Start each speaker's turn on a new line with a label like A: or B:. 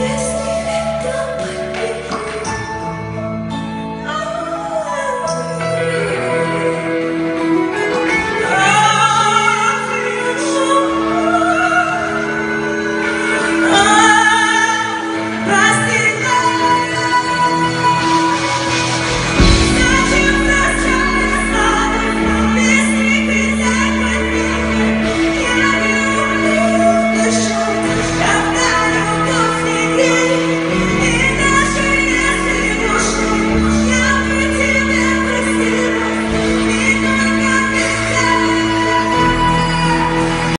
A: Yes.